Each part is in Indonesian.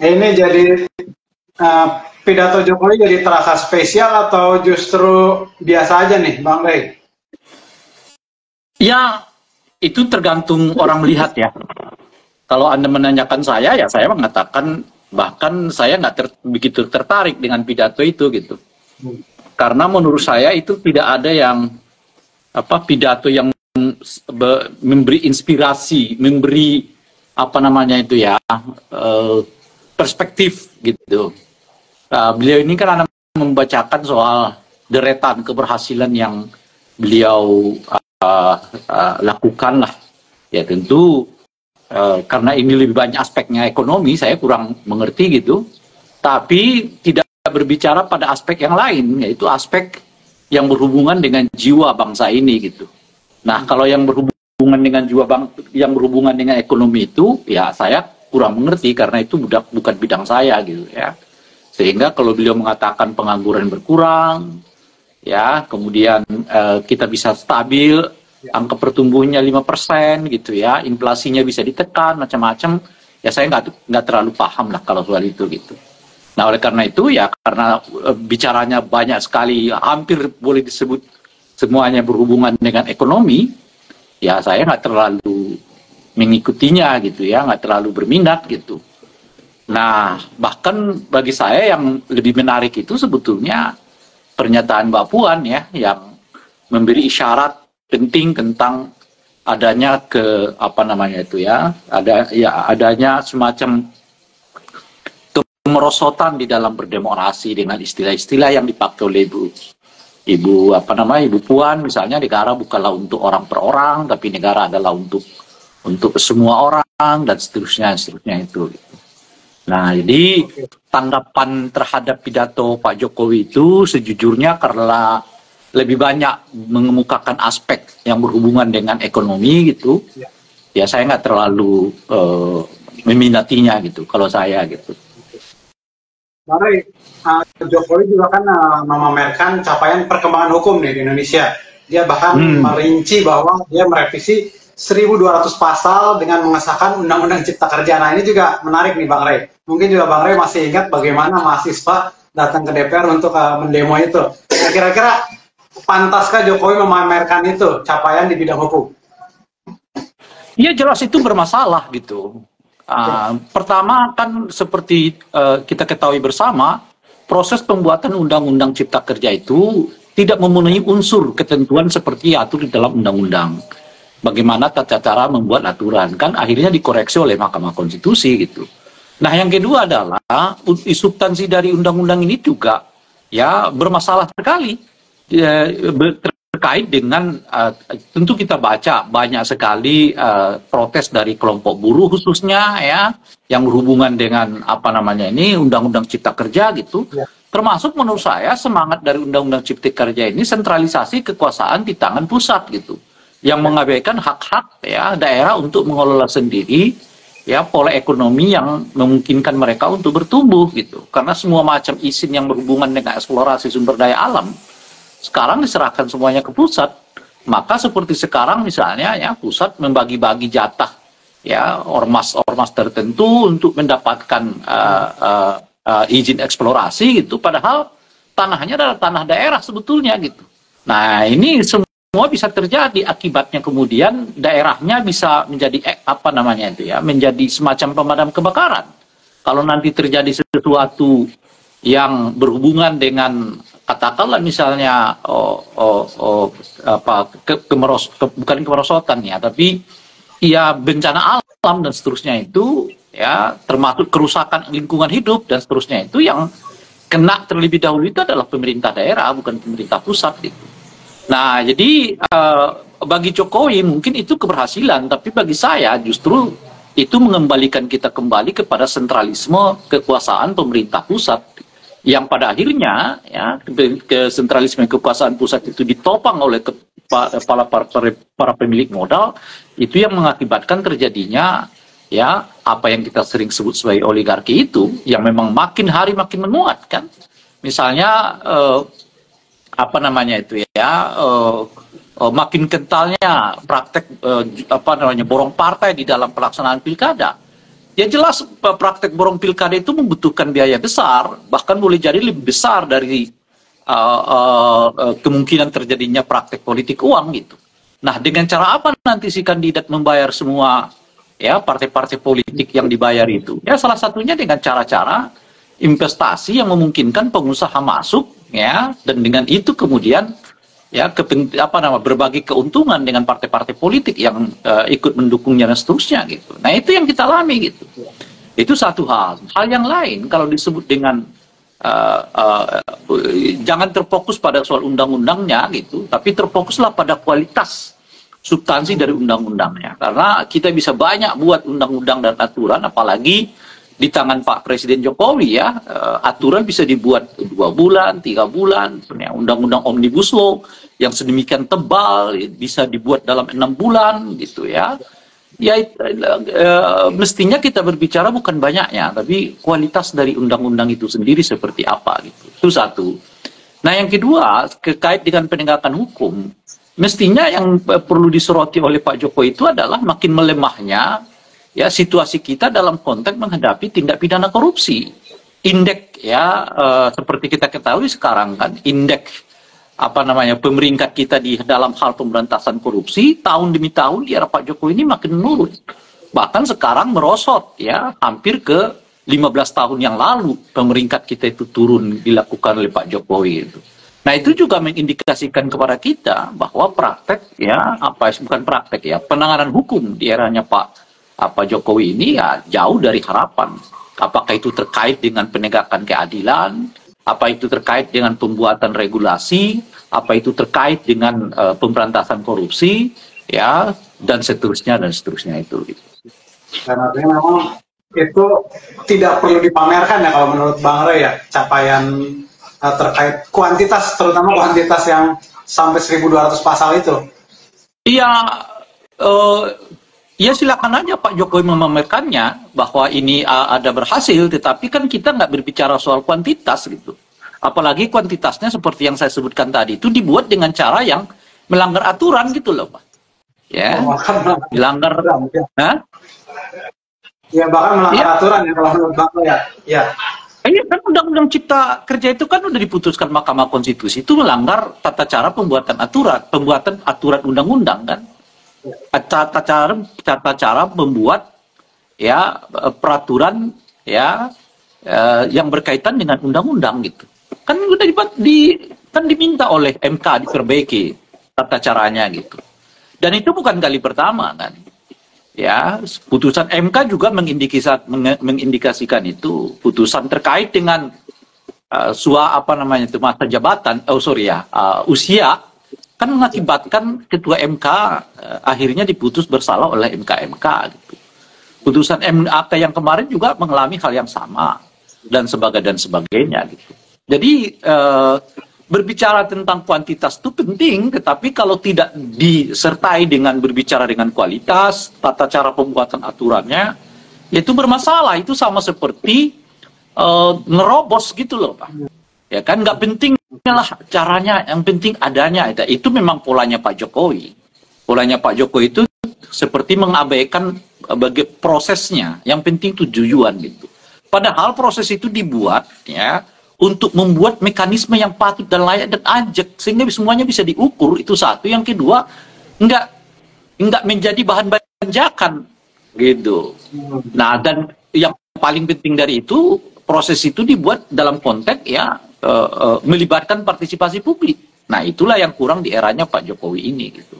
ini jadi uh, pidato Jokowi jadi terasa spesial atau justru biasa aja nih, Bang Rey? Ya, itu tergantung orang melihat ya. Kalau Anda menanyakan saya, ya saya mengatakan bahkan saya nggak ter, begitu tertarik dengan pidato itu gitu. Karena menurut saya itu tidak ada yang apa pidato yang memberi inspirasi, memberi apa namanya itu ya uh, perspektif gitu. Uh, beliau ini kan anak membacakan soal deretan keberhasilan yang beliau uh, uh, lakukan lah. Ya tentu uh, karena ini lebih banyak aspeknya ekonomi, saya kurang mengerti gitu. Tapi tidak berbicara pada aspek yang lain, yaitu aspek yang berhubungan dengan jiwa bangsa ini gitu. Nah, kalau yang berhubungan dengan jiwa bang, yang berhubungan dengan ekonomi itu, ya saya kurang mengerti karena itu budak, bukan bidang saya gitu ya. Sehingga kalau beliau mengatakan pengangguran berkurang, ya, kemudian uh, kita bisa stabil, ya. angka pertumbuhannya 5% gitu ya, inflasinya bisa ditekan, macam-macam, ya saya nggak nggak terlalu paham lah kalau soal itu gitu. Nah oleh karena itu ya karena uh, bicaranya banyak sekali, hampir boleh disebut semuanya berhubungan dengan ekonomi, ya saya nggak terlalu mengikutinya gitu ya, nggak terlalu berminat gitu. Nah bahkan bagi saya yang lebih menarik itu sebetulnya pernyataan Mbak Puan ya, yang memberi isyarat penting tentang adanya ke apa namanya itu ya, ada ya adanya semacam kemerosotan di dalam berdemokrasi dengan istilah-istilah yang dipakai oleh Ibu Ibu apa namanya Ibu Puan misalnya negara bukanlah untuk orang per orang tapi negara adalah untuk untuk semua orang dan seterusnya seterusnya itu. Nah jadi tanggapan terhadap pidato Pak Jokowi itu sejujurnya karena lebih banyak mengemukakan aspek yang berhubungan dengan ekonomi gitu, ya, ya saya nggak terlalu uh, meminatinya gitu kalau saya gitu. Mari, uh, Jokowi juga kan uh, memamerkan capaian perkembangan hukum nih di Indonesia. Dia bahkan hmm. merinci bahwa dia merevisi 1.200 pasal dengan mengesahkan Undang-Undang Cipta Kerja. Nah ini juga menarik nih Bang Rey. Mungkin juga Bang Rey masih ingat bagaimana mahasiswa datang ke DPR untuk uh, mendemo itu. Kira-kira pantaskah Jokowi memamerkan itu capaian di bidang hukum? Iya jelas itu bermasalah gitu. Uh, pertama kan seperti uh, kita ketahui bersama, proses pembuatan undang-undang cipta kerja itu tidak memenuhi unsur ketentuan seperti atur di dalam undang-undang. Bagaimana tata cara membuat aturan kan akhirnya dikoreksi oleh Mahkamah Konstitusi gitu. Nah yang kedua adalah substansi dari undang-undang ini juga ya bermasalah sekali ya, terkait dengan uh, tentu kita baca banyak sekali uh, protes dari kelompok buruh khususnya ya yang berhubungan dengan apa namanya ini undang-undang cipta kerja gitu ya. termasuk menurut saya semangat dari undang-undang cipta kerja ini sentralisasi kekuasaan di tangan pusat gitu yang mengabaikan hak-hak ya daerah untuk mengelola sendiri ya pola ekonomi yang memungkinkan mereka untuk bertumbuh gitu karena semua macam izin yang berhubungan dengan eksplorasi sumber daya alam sekarang diserahkan semuanya ke pusat. Maka seperti sekarang misalnya ya pusat membagi-bagi jatah ya ormas-ormas tertentu untuk mendapatkan uh, uh, uh, izin eksplorasi gitu padahal tanahnya adalah tanah daerah sebetulnya gitu. Nah, ini semua bisa terjadi akibatnya kemudian daerahnya bisa menjadi eh, apa namanya itu ya, menjadi semacam pemadam kebakaran. Kalau nanti terjadi sesuatu yang berhubungan dengan katakanlah misalnya oh, oh, oh, apa ke, kemeros ke, bukan kemerosotan ya tapi ya bencana alam dan seterusnya itu ya termasuk kerusakan lingkungan hidup dan seterusnya itu yang kena terlebih dahulu itu adalah pemerintah daerah bukan pemerintah pusat gitu. Nah jadi uh, bagi Jokowi mungkin itu keberhasilan tapi bagi saya justru itu mengembalikan kita kembali kepada sentralisme kekuasaan pemerintah pusat. Yang pada akhirnya ya ke sentralisme kekuasaan pusat itu ditopang oleh kepala para, pemilik modal itu yang mengakibatkan terjadinya ya apa yang kita sering sebut sebagai oligarki itu yang memang makin hari makin menguat kan. Misalnya eh, apa namanya itu ya eh, eh, makin kentalnya praktek eh, apa namanya borong partai di dalam pelaksanaan pilkada Ya jelas praktek borong pilkada itu membutuhkan biaya besar, bahkan boleh jadi lebih besar dari uh, uh, uh, kemungkinan terjadinya praktek politik uang gitu. Nah, dengan cara apa nanti si kandidat membayar semua ya partai-partai politik yang dibayar itu? Ya salah satunya dengan cara-cara investasi yang memungkinkan pengusaha masuk ya dan dengan itu kemudian ya ke, apa nama berbagi keuntungan dengan partai-partai politik yang uh, ikut mendukungnya dan seterusnya gitu. Nah itu yang kita alami gitu. Itu satu hal. Hal yang lain kalau disebut dengan uh, uh, jangan terfokus pada soal undang-undangnya gitu, tapi terfokuslah pada kualitas substansi dari undang-undangnya. Karena kita bisa banyak buat undang-undang dan aturan, apalagi di tangan Pak Presiden Jokowi ya aturan bisa dibuat dua bulan, tiga bulan, undang-undang omnibus law yang sedemikian tebal bisa dibuat dalam enam bulan gitu ya. Ya uh, mestinya kita berbicara bukan banyaknya, tapi kualitas dari undang-undang itu sendiri seperti apa gitu. Itu satu. Nah yang kedua terkait dengan penegakan hukum, mestinya yang perlu disoroti oleh Pak Jokowi itu adalah makin melemahnya ya situasi kita dalam konteks menghadapi tindak pidana korupsi. Indeks ya uh, seperti kita ketahui sekarang kan indeks apa namanya pemeringkat kita di dalam hal pemberantasan korupsi tahun demi tahun di era Pak Jokowi ini makin menurun. Bahkan sekarang merosot ya hampir ke 15 tahun yang lalu pemeringkat kita itu turun dilakukan oleh Pak Jokowi itu. Nah itu juga mengindikasikan kepada kita bahwa praktek ya apa bukan praktek ya penanganan hukum di eranya Pak apa Jokowi ini ya jauh dari harapan. Apakah itu terkait dengan penegakan keadilan, apa itu terkait dengan pembuatan regulasi, apa itu terkait dengan uh, pemberantasan korupsi, ya dan seterusnya dan seterusnya itu. Dan artinya memang itu tidak perlu dipamerkan ya kalau menurut Bang Ray ya capaian uh, terkait kuantitas terutama kuantitas yang sampai 1200 pasal itu. Iya, uh, Ya silakan aja Pak Jokowi memamerkannya bahwa ini uh, ada berhasil, tetapi kan kita nggak berbicara soal kuantitas gitu. Apalagi kuantitasnya seperti yang saya sebutkan tadi itu dibuat dengan cara yang melanggar aturan gitu loh Pak. Ya, oh, melanggar. Ya. ya bahkan melanggar ya. aturan ya kalau menurut ya. Ya. Iya kan Undang-Undang Cipta Kerja itu kan udah diputuskan Mahkamah Konstitusi itu melanggar tata cara pembuatan aturan, pembuatan aturan undang-undang kan tata cara tata cara membuat ya peraturan ya eh, yang berkaitan dengan undang-undang gitu. Kan udah di, di kan diminta oleh MK diperbaiki tata caranya gitu. Dan itu bukan kali pertama kan. Ya putusan MK juga mengindikasikan, mengindikasikan itu putusan terkait dengan uh, sua apa namanya itu masa jabatan oh sorry ya uh, usia kan mengakibatkan ketua MK eh, akhirnya diputus bersalah oleh MK-MK gitu. Putusan MK yang kemarin juga mengalami hal yang sama dan sebagainya dan sebagainya gitu. Jadi eh, berbicara tentang kuantitas itu penting, tetapi kalau tidak disertai dengan berbicara dengan kualitas, tata cara pembuatan aturannya, itu bermasalah. Itu sama seperti eh, ngerobos gitu loh, Pak. Ya kan nggak penting lah caranya, yang penting adanya. Itu memang polanya Pak Jokowi. Polanya Pak Jokowi itu seperti mengabaikan eh, bagi prosesnya. Yang penting tujuan gitu. Padahal proses itu dibuat ya untuk membuat mekanisme yang patut dan layak dan ajak sehingga semuanya bisa diukur itu satu. Yang kedua nggak nggak menjadi bahan banjakan gitu. Nah dan yang paling penting dari itu proses itu dibuat dalam konteks ya uh, uh, melibatkan partisipasi publik. Nah, itulah yang kurang di eranya Pak Jokowi ini gitu.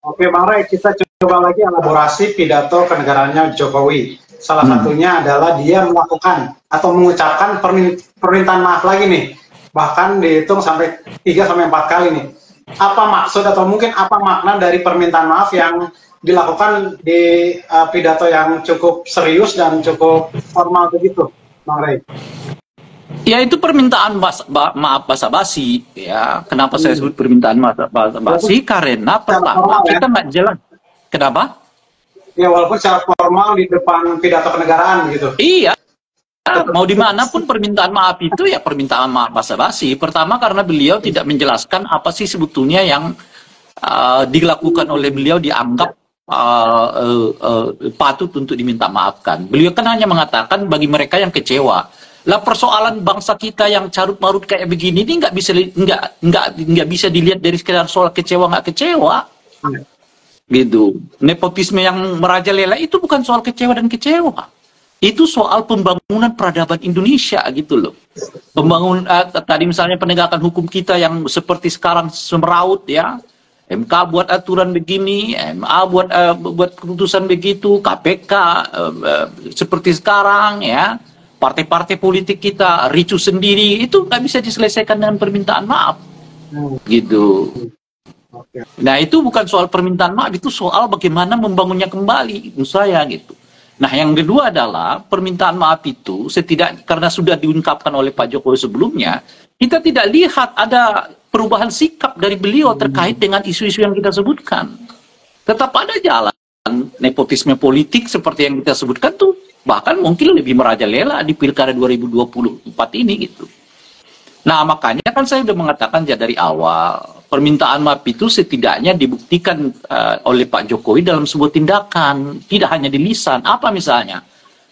Oke, Bang Ray, kita coba lagi elaborasi pidato kenegaraannya Jokowi. Salah hmm. satunya adalah dia melakukan atau mengucapkan permintaan maaf lagi nih. Bahkan dihitung sampai 3 sampai 4 kali nih. Apa maksud atau mungkin apa makna dari permintaan maaf yang dilakukan di uh, pidato yang cukup serius dan cukup formal begitu, Bang Ray? Ya itu permintaan bas, ba, maaf basa-basi ya. Kenapa hmm. saya sebut permintaan maaf basa-basi? Karena pertama kita nggak jelas. Kenapa? Ya walaupun secara formal di depan pidato kenegaraan gitu. Iya. Mau di mana pun permintaan maaf itu ya permintaan maaf basa-basi. Pertama karena beliau tidak menjelaskan apa sih sebetulnya yang uh, dilakukan oleh beliau dianggap uh, uh, uh, patut untuk diminta maafkan. Beliau kan hanya mengatakan bagi mereka yang kecewa. Lah persoalan bangsa kita yang carut marut kayak begini ini nggak bisa nggak nggak nggak bisa dilihat dari sekedar soal kecewa nggak kecewa. Gitu. Nepotisme yang merajalela itu bukan soal kecewa dan kecewa. Itu soal pembangunan peradaban Indonesia gitu loh. Pembangun uh, tadi misalnya penegakan hukum kita yang seperti sekarang semeraut ya MK buat aturan begini, MA buat uh, buat keputusan begitu, KPK uh, eh, uh, seperti sekarang ya, partai-partai politik kita ricu sendiri itu nggak bisa diselesaikan dengan permintaan maaf, hmm. gitu. Nah itu bukan soal permintaan maaf, itu soal bagaimana membangunnya kembali, menurut saya gitu. Nah yang kedua adalah permintaan maaf itu setidak karena sudah diungkapkan oleh Pak Jokowi sebelumnya, kita tidak lihat ada perubahan sikap dari beliau terkait dengan isu-isu yang kita sebutkan. Tetap ada jalan nepotisme politik seperti yang kita sebutkan tuh bahkan mungkin lebih merajalela di pilkada 2024 ini gitu. Nah makanya kan saya sudah mengatakan ya dari awal permintaan maaf itu setidaknya dibuktikan uh, oleh Pak Jokowi dalam sebuah tindakan, tidak hanya di lisan. Apa misalnya?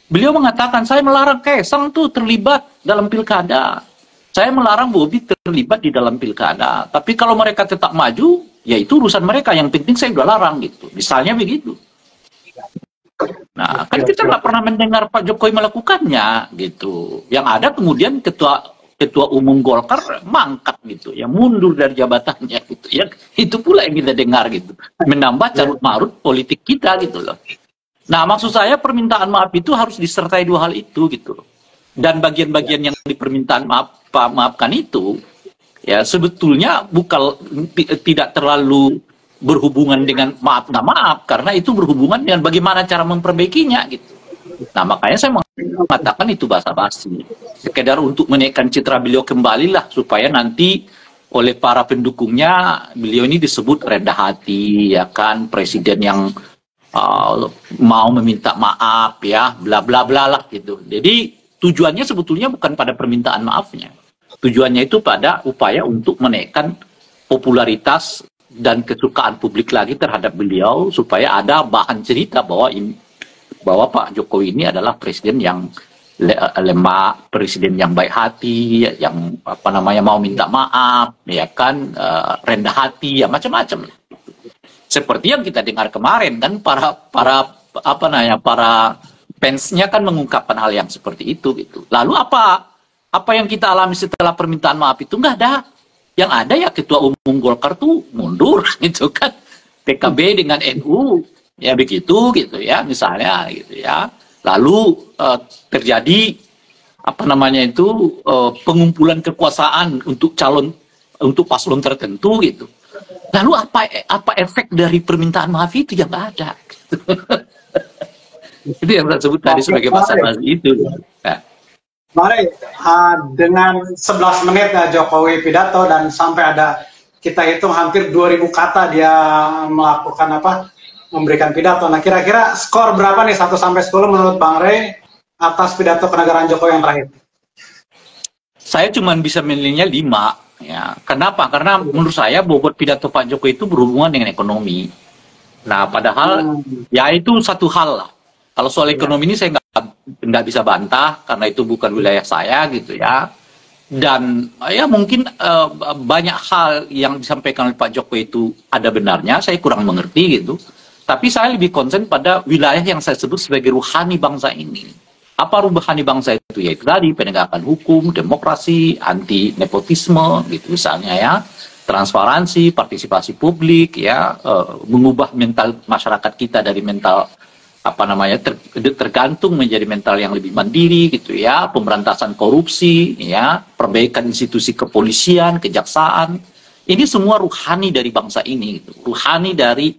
Beliau mengatakan saya melarang Kaisang tuh terlibat dalam pilkada. Saya melarang Bobi terlibat di dalam pilkada. Tapi kalau mereka tetap maju, ya itu urusan mereka. Yang penting saya udah larang gitu. Misalnya begitu. Nah, kan kita nggak pernah mendengar Pak Jokowi melakukannya gitu. Yang ada kemudian ketua ketua umum Golkar mangkat gitu, ya mundur dari jabatannya gitu. Ya itu pula yang kita dengar gitu. Menambah carut marut politik kita gitu loh. Nah, maksud saya permintaan maaf itu harus disertai dua hal itu gitu dan bagian-bagian yang dipermintaan maaf maafkan itu ya sebetulnya bukan tidak terlalu berhubungan dengan maaf nggak maaf karena itu berhubungan dengan bagaimana cara memperbaikinya gitu. Nah makanya saya mengatakan itu bahasa basi sekedar untuk menaikkan citra beliau kembali lah supaya nanti oleh para pendukungnya beliau ini disebut rendah hati ya kan presiden yang uh, mau meminta maaf ya bla bla bla lah gitu. Jadi tujuannya sebetulnya bukan pada permintaan maafnya. Tujuannya itu pada upaya untuk menaikkan popularitas dan kesukaan publik lagi terhadap beliau supaya ada bahan cerita bahwa bahwa Pak Jokowi ini adalah presiden yang lemah, presiden yang baik hati, yang apa namanya mau minta maaf, ya kan uh, rendah hati, ya macam-macam. Seperti yang kita dengar kemarin kan para para apa namanya para fansnya kan mengungkapkan hal yang seperti itu gitu. Lalu apa apa yang kita alami setelah permintaan maaf itu nggak ada. Yang ada ya ketua umum Golkar tuh mundur gitu kan. PKB dengan NU ya begitu gitu ya misalnya gitu ya. Lalu uh, terjadi apa namanya itu uh, pengumpulan kekuasaan untuk calon untuk paslon tertentu gitu. Lalu apa apa efek dari permintaan maaf itu yang nggak ada. itu yang saya sebut tadi sebagai bahasa basi itu. Ya. Mari uh, dengan 11 menit uh, Jokowi pidato dan sampai ada kita hitung hampir 2000 kata dia melakukan apa memberikan pidato. Nah kira-kira skor berapa nih 1 sampai 10 menurut Bang Rey atas pidato kenegaraan Jokowi yang terakhir? Saya cuma bisa menilainya 5 ya. Kenapa? Karena menurut saya bobot pidato Pak Jokowi itu berhubungan dengan ekonomi. Nah, padahal hmm. ya itu satu hal lah kalau soal iya. ekonomi ini saya nggak nggak bisa bantah karena itu bukan wilayah saya gitu ya. Dan ya mungkin uh, banyak hal yang disampaikan oleh Pak Jokowi itu ada benarnya, saya kurang mengerti gitu. Tapi saya lebih konsen pada wilayah yang saya sebut sebagai ruhani bangsa ini. Apa ruhani bangsa itu? Yaitu tadi penegakan hukum, demokrasi, anti nepotisme gitu misalnya ya transparansi, partisipasi publik, ya, uh, mengubah mental masyarakat kita dari mental apa namanya ter, tergantung menjadi mental yang lebih mandiri gitu ya pemberantasan korupsi ya perbaikan institusi kepolisian kejaksaan. Ini semua ruhani dari bangsa ini gitu. ruhani dari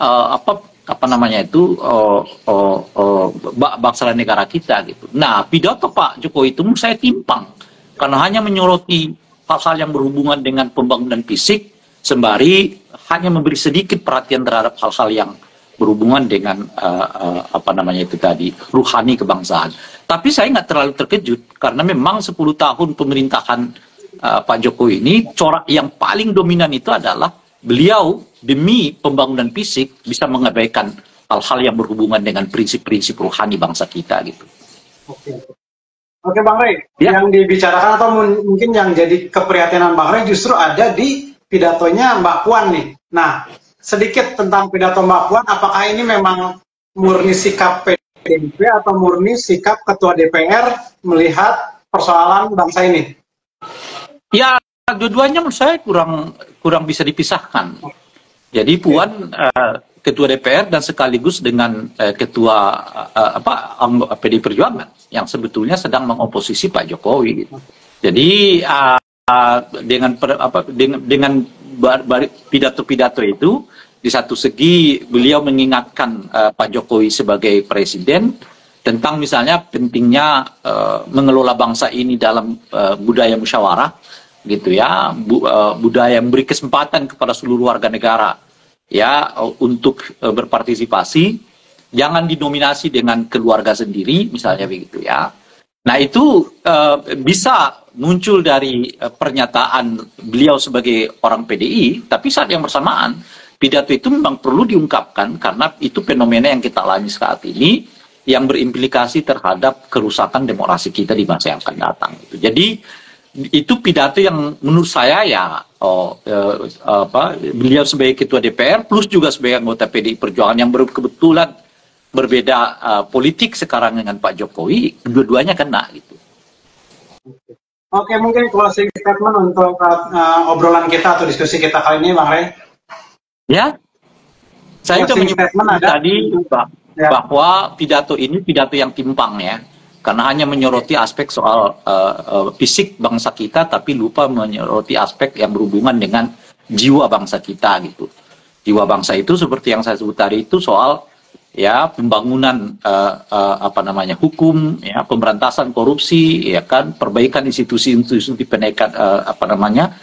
uh, apa apa namanya itu uh, uh, uh, bangsa dan negara kita gitu. Nah pidato Pak Jokowi itu saya timpang. Karena hanya menyoroti hal-hal yang berhubungan dengan pembangunan fisik sembari hanya memberi sedikit perhatian terhadap hal-hal yang berhubungan dengan uh, uh, apa namanya itu tadi ruhani kebangsaan. Tapi saya nggak terlalu terkejut karena memang 10 tahun pemerintahan uh, Pak Jokowi ini corak yang paling dominan itu adalah beliau demi pembangunan fisik bisa mengabaikan hal-hal yang berhubungan dengan prinsip-prinsip rohani bangsa kita gitu. Oke, Oke Bang Rey, ya. yang dibicarakan atau mungkin yang jadi keprihatinan Bang Rey justru ada di pidatonya Mbak Puan nih. Nah, sedikit tentang pidato Mbak Puan, apakah ini memang murni sikap PDIP atau murni sikap Ketua DPR melihat persoalan bangsa ini? Ya, dua-duanya menurut saya kurang kurang bisa dipisahkan. Jadi Puan uh, ketua DPR dan sekaligus dengan uh, ketua uh, apa PD Perjuangan yang sebetulnya sedang mengoposisi Pak Jokowi. Jadi dengan per, apa dengan dengan pidato-pidato itu di satu segi beliau mengingatkan uh, Pak Jokowi sebagai presiden tentang misalnya pentingnya uh, mengelola bangsa ini dalam uh, budaya musyawarah gitu ya bu, uh, budaya memberi kesempatan kepada seluruh warga negara ya untuk uh, berpartisipasi. Jangan didominasi dengan keluarga sendiri misalnya begitu ya nah itu uh, bisa muncul dari uh, pernyataan beliau sebagai orang PDI tapi saat yang bersamaan pidato itu memang perlu diungkapkan karena itu fenomena yang kita alami saat ini yang berimplikasi terhadap kerusakan demokrasi kita di masa yang akan datang. Jadi itu pidato yang menurut saya ya oh, eh, apa beliau sebagai ketua DPR plus juga sebagai anggota PDI Perjuangan yang kebetulan berbeda uh, politik sekarang dengan Pak Jokowi dua-duanya kena gitu. Oke mungkin closing statement untuk uh, obrolan kita atau diskusi kita kali ini Bang Rey. Ya, saya sudah menyebutkan tadi ya. bahwa pidato ini pidato yang timpang ya karena hanya menyoroti aspek soal uh, uh, fisik bangsa kita tapi lupa menyoroti aspek yang berhubungan dengan jiwa bangsa kita gitu jiwa bangsa itu seperti yang saya sebut tadi itu soal ya pembangunan uh, uh, apa namanya hukum ya pemberantasan korupsi ya kan perbaikan institusi-institusi pendekat uh, apa namanya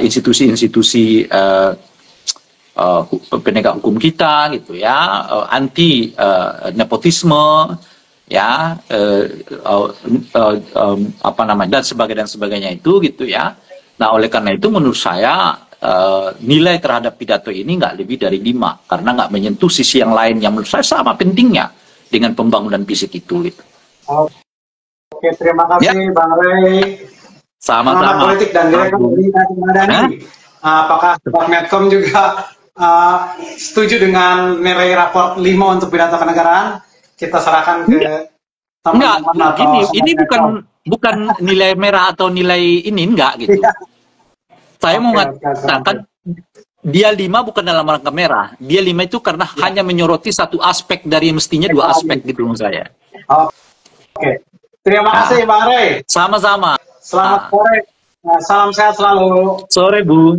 institusi-institusi uh, uh, penegak hukum kita gitu ya uh, anti uh, nepotisme ya uh, uh, uh, um, apa namanya dan sebagainya dan sebagainya itu gitu ya. Nah oleh karena itu menurut saya uh, nilai terhadap pidato ini nggak lebih dari lima karena nggak menyentuh sisi yang lain yang menurut saya sama pentingnya dengan pembangunan fisik itu gitu. Oke terima kasih ya. Bang Rey. Sama-sama. politik dan Madani. Apakah Bang Medcom juga uh, setuju dengan nilai rapor 5 untuk pidato kenegaraan? kita serahkan ke teman-teman atau gini, ini bukan bukan nilai merah atau nilai ini enggak gitu. Saya okay, mau mengatakan dia lima bukan dalam rangka merah. Dia lima itu karena ya. hanya menyoroti satu aspek dari mestinya dua aspek gitu menurut saya. Oke. Okay. Terima nah. kasih Bang Rey. Sama-sama. Selamat nah. sore. Salam sehat selalu. Sore Bu.